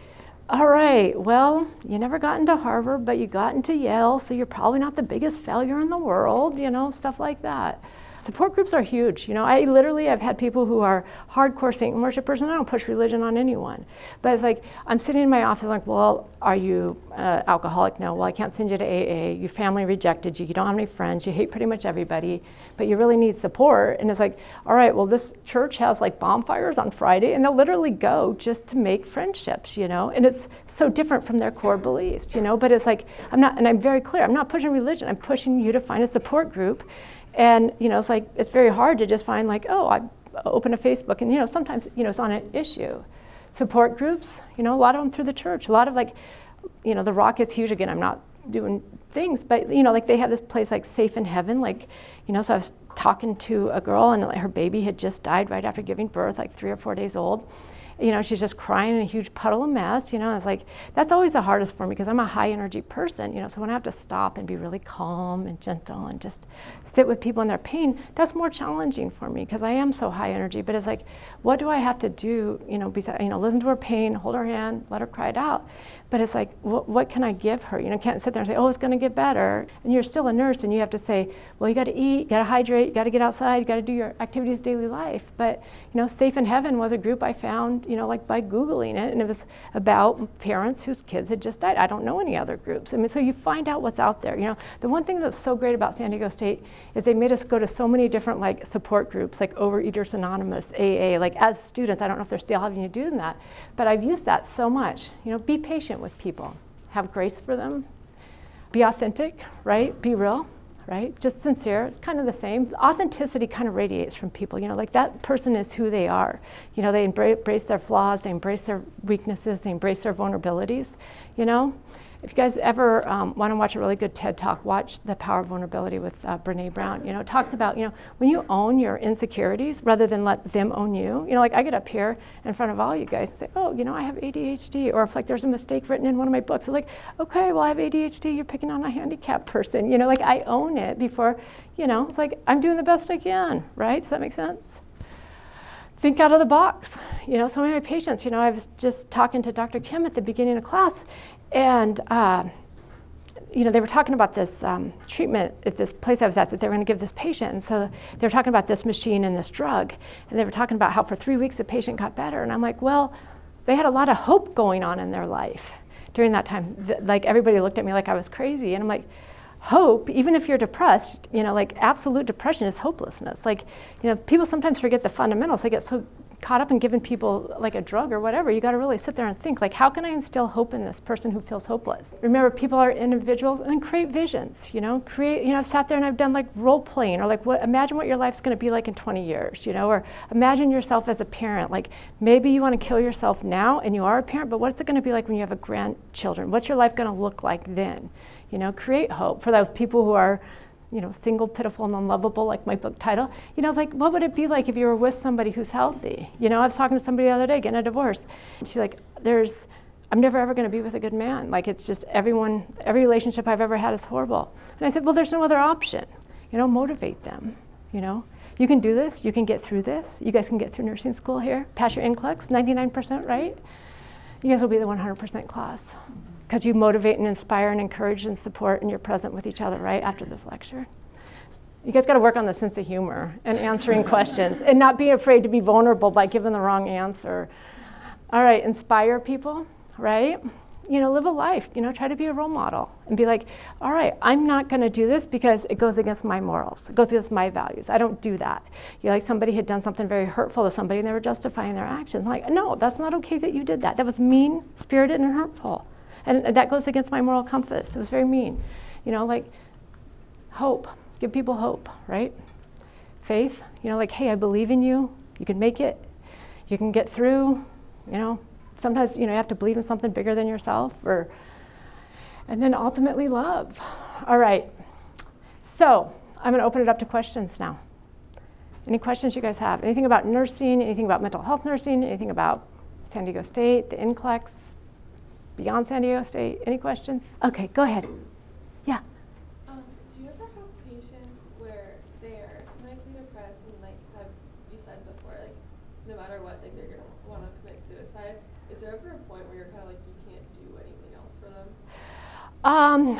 all right, well, you never got into Harvard, but you got into Yale, so you're probably not the biggest failure in the world, you know, stuff like that. Support groups are huge. You know, I literally I've had people who are hardcore Satan worshipers, and I don't push religion on anyone. But it's like I'm sitting in my office, like, well, are you uh, alcoholic? No. Well, I can't send you to AA. Your family rejected you. You don't have any friends. You hate pretty much everybody, but you really need support. And it's like, all right, well, this church has like bonfires on Friday, and they'll literally go just to make friendships. You know, and it's so different from their core beliefs. You know, but it's like I'm not, and I'm very clear. I'm not pushing religion. I'm pushing you to find a support group and you know, it's like it's very hard to just find like, oh, I open a Facebook, and you know, sometimes you know it's on an issue. Support groups, you know, a lot of them through the church. A lot of like, you know, the Rock is huge. Again, I'm not doing things, but you know, like they have this place like Safe in Heaven, like, you know. So I was talking to a girl, and like, her baby had just died right after giving birth, like three or four days old you know, she's just crying in a huge puddle of mess, you know, I was like, that's always the hardest for me because I'm a high energy person, you know, so when I have to stop and be really calm and gentle and just sit with people in their pain, that's more challenging for me because I am so high energy, but it's like, what do I have to do, you know, besides, you know, listen to her pain, hold her hand, let her cry it out. But it's like, what, what can I give her? You know, can't sit there and say, oh, it's going to get better. And you're still a nurse and you have to say, well, you got to eat, you got to hydrate, you got to get outside, you got to do your activities daily life. But, you know, Safe in Heaven was a group I found, you know, like by Googling it. And it was about parents whose kids had just died. I don't know any other groups. I mean, so you find out what's out there. You know, the one thing that's so great about San Diego State is they made us go to so many different like support groups, like Overeaters Anonymous, AA. Like as students, I don't know if they're still having you do that, but I've used that so much. You know, be patient with people, have grace for them, be authentic, right? Be real, right? Just sincere. It's kind of the same. Authenticity kind of radiates from people. You know, like that person is who they are. You know, they embrace their flaws, they embrace their weaknesses, they embrace their vulnerabilities. You know, if you guys ever um, want to watch a really good TED talk, watch The Power of Vulnerability with uh, Brene Brown. You know, it talks about, you know, when you own your insecurities rather than let them own you. You know, like I get up here in front of all you guys and say, oh, you know, I have ADHD. Or if like there's a mistake written in one of my books, it's like, okay, well, I have ADHD. You're picking on a handicapped person. You know, like I own it before, you know, it's like I'm doing the best I can, right? Does that make sense? think out of the box. You know, some of my patients, you know, I was just talking to Dr. Kim at the beginning of class, and, uh, you know, they were talking about this um, treatment at this place I was at that they were going to give this patient. And so they were talking about this machine and this drug. And they were talking about how for three weeks the patient got better. And I'm like, well, they had a lot of hope going on in their life during that time. Th- like everybody looked at me like I was crazy. And I'm like, hope, even if you're depressed, you know, like absolute depression is hopelessness. Like, you know, people sometimes forget the fundamentals. They get so caught up in giving people like a drug or whatever, you got to really sit there and think like, how can I instill hope in this person who feels hopeless? Remember, people are individuals and create visions. You know, create. You know, I've sat there and I've done like role playing or like, what? Imagine what your life's going to be like in 20 years. You know, or imagine yourself as a parent. Like maybe you want to kill yourself now and you are a parent, but what's it going to be like when you have a grandchildren? What's your life going to look like then? You know, create hope for those people who are you know, single, pitiful, and unlovable, like my book title. You know, like, what would it be like if you were with somebody who's healthy? You know, I was talking to somebody the other day getting a divorce. She's like, there's, I'm never ever going to be with a good man. Like, it's just everyone, every relationship I've ever had is horrible. And I said, well, there's no other option. You know, motivate them. You know, you can do this. You can get through this. You guys can get through nursing school here. Pass your NCLEX, 99%, right? You guys will be the 100% class because you motivate and inspire and encourage and support and you're present with each other right after this lecture. You guys got to work on the sense of humor and answering questions and not being afraid to be vulnerable by giving the wrong answer. All right, inspire people, right? You know, live a life, you know, try to be a role model and be like, all right, I'm not going to do this because it goes against my morals. It goes against my values. I don't do that. You know, like somebody had done something very hurtful to somebody and they were justifying their actions. Like, no, that's not okay that you did that. That was mean, spirited, and hurtful. And that goes against my moral compass. It was very mean. You know, like hope, give people hope, right? Faith, you know, like, hey, I believe in you. You can make it. You can get through. You know, sometimes, you know, you have to believe in something bigger than yourself or, and then ultimately love. All right. So I'm going to open it up to questions now. Any questions you guys have? Anything about nursing, anything about mental health nursing, anything about San Diego State, the NCLEX, beyond San Diego State. Any questions? Okay, go ahead. Yeah. Um, do you ever have patients where they are clinically depressed and like have you said before, like no matter what, like they're gonna want to commit suicide? Is there ever a point where you're kind of like you can't do anything else for them? Um,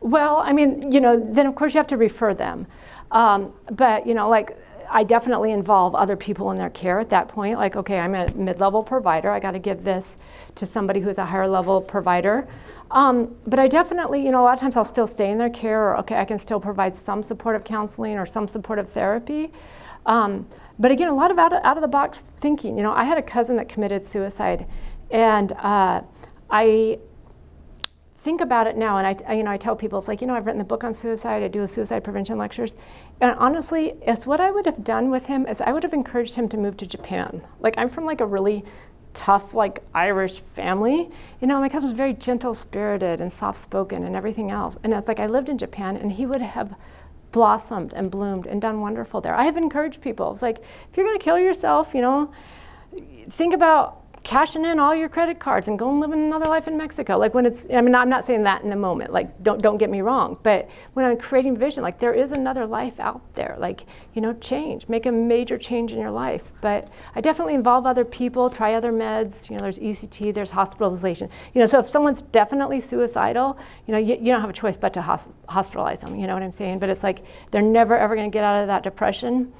well, I mean, you know, then of course you have to refer them. Um, but you know, like I definitely involve other people in their care at that point. Like, okay, I'm a mid level provider. I got to give this to somebody who's a higher level provider. Um, but I definitely, you know, a lot of times I'll still stay in their care, or okay, I can still provide some supportive counseling or some supportive therapy. Um, but again, a lot of out, of out of the box thinking. You know, I had a cousin that committed suicide, and uh, I think about it now, and I, you know, I tell people, it's like, you know, I've written the book on suicide, I do suicide prevention lectures, and honestly, it's what I would have done with him is I would have encouraged him to move to Japan. Like, I'm from like a really tough, like Irish family. You know, my cousin was very gentle spirited and soft spoken and everything else. And it's like I lived in Japan, and he would have blossomed and bloomed and done wonderful there. I have encouraged people. It's like if you're going to kill yourself, you know, think about cashing in all your credit cards and going living another life in Mexico. Like when it's, I mean, I'm not saying that in the moment. Like don't don't get me wrong, but when I'm creating vision, like there is another life out there. Like you know, change, make a major change in your life. But I definitely involve other people, try other meds. You know, there's ECT, there's hospitalization. You know, so if someone's definitely suicidal, you know, you, you don't have a choice but to hosp- hospitalize them. You know what I'm saying? But it's like they're never ever going to get out of that depression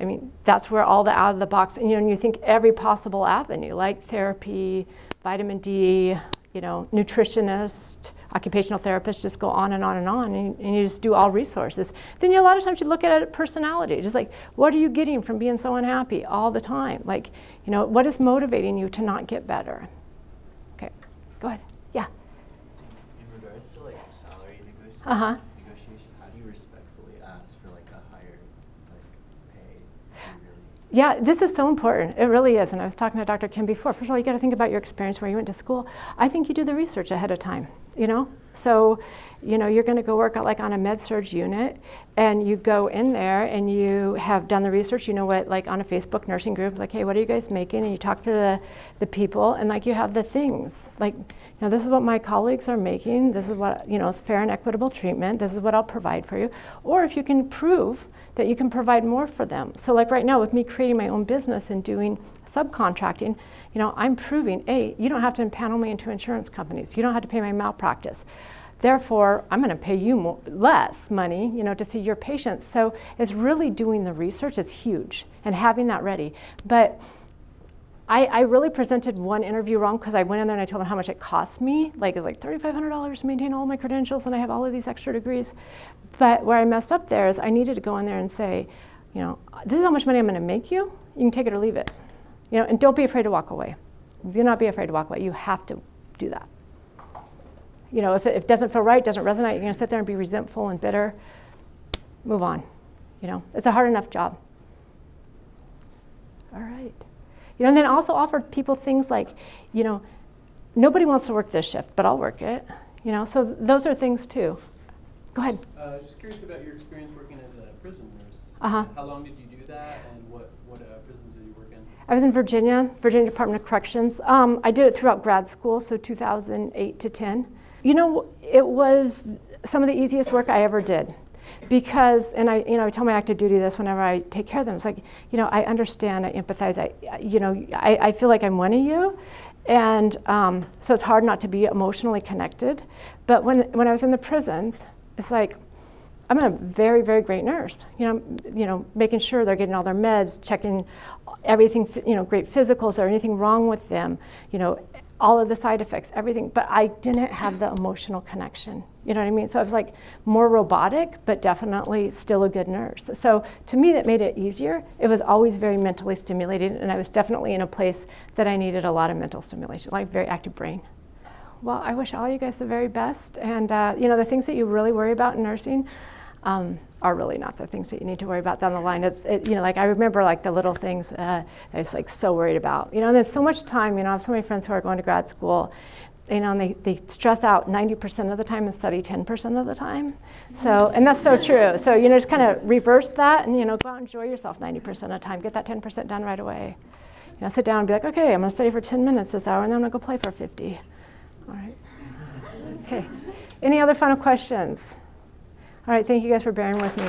I mean, that's where all the out of the box, and you know, and you think every possible avenue, like therapy, vitamin D, you know, nutritionist, occupational therapist, just go on and on and on, and, and you just do all resources. Then you, a lot of times you look at it personality, just like, what are you getting from being so unhappy all the time? Like, you know, what is motivating you to not get better? Okay, go ahead. Yeah. In regards to like salary negotiation, uh-huh. negotiation, how do you respectfully ask for like a higher like pay? Yeah, this is so important. It really is. And I was talking to Dr. Kim before. First of all, you got to think about your experience where you went to school. I think you do the research ahead of time, you know? So, you know, you're going to go work out like on a med surg unit and you go in there and you have done the research. You know what, like on a Facebook nursing group, like, hey, what are you guys making? And you talk to the, the people and like you have the things. Like, you know, this is what my colleagues are making. This is what, you know, is fair and equitable treatment. This is what I'll provide for you. Or if you can prove that you can provide more for them. So like right now with me creating my own business and doing subcontracting, you know, I'm proving, A, you don't have to impanel me into insurance companies. You don't have to pay my malpractice. Therefore, I'm going to pay you more, less money, you know, to see your patients. So it's really doing the research is huge and having that ready. But I, I really presented one interview wrong because I went in there and I told them how much it cost me. Like it was like $3,500 to maintain all my credentials and I have all of these extra degrees. But where I messed up there is I needed to go in there and say, you know, this is how much money I'm going to make you. You can take it or leave it. You know, and don't be afraid to walk away. Do not be afraid to walk away. You have to do that. You know, if it, if it doesn't feel right, doesn't resonate, you're going to sit there and be resentful and bitter. Move on. You know, it's a hard enough job. All right. You know, and then also offer people things like, you know, nobody wants to work this shift, but I'll work it. You know, so those are things too. Go ahead. Uh, just curious about your experience working as a prison nurse. Uh-huh. How long did you do that, and what what uh, prisons did you work in? I was in Virginia, Virginia Department of Corrections. Um, I did it throughout grad school, so 2008 to 10. You know, it was some of the easiest work I ever did because and I you know I tell my active duty this whenever I take care of them. It's like you know I understand I empathize I you know I, I feel like I'm one of you. And um, so it's hard not to be emotionally connected. But when when I was in the prisons it's like I'm a very, very great nurse. You know, you know, making sure they're getting all their meds, checking everything, you know, great physicals, or anything wrong with them, you know, all of the side effects, everything. But I didn't have the emotional connection. You know what I mean? So I was like more robotic, but definitely still a good nurse. So to me, that made it easier. It was always very mentally stimulating, and I was definitely in a place that I needed a lot of mental stimulation, like very active brain. Well, I wish all you guys the very best. And, uh, you know, the things that you really worry about in nursing um, are really not the things that you need to worry about down the line. It's, it, you know, like I remember like the little things uh, I was like so worried about. You know, and there's so much time, you know, I have so many friends who are going to grad school you know, and they, they stress out 90% of the time and study 10% of the time. So, and that's so true. So, you know, just kind of reverse that and, you know, go out and enjoy yourself 90% of the time. Get that 10% done right away. You know, sit down and be like, okay, I'm going to study for 10 minutes this hour and then I'm going to go play for 50. All right. Okay. Any other final questions? All right, thank you guys for bearing with me.